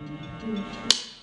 うん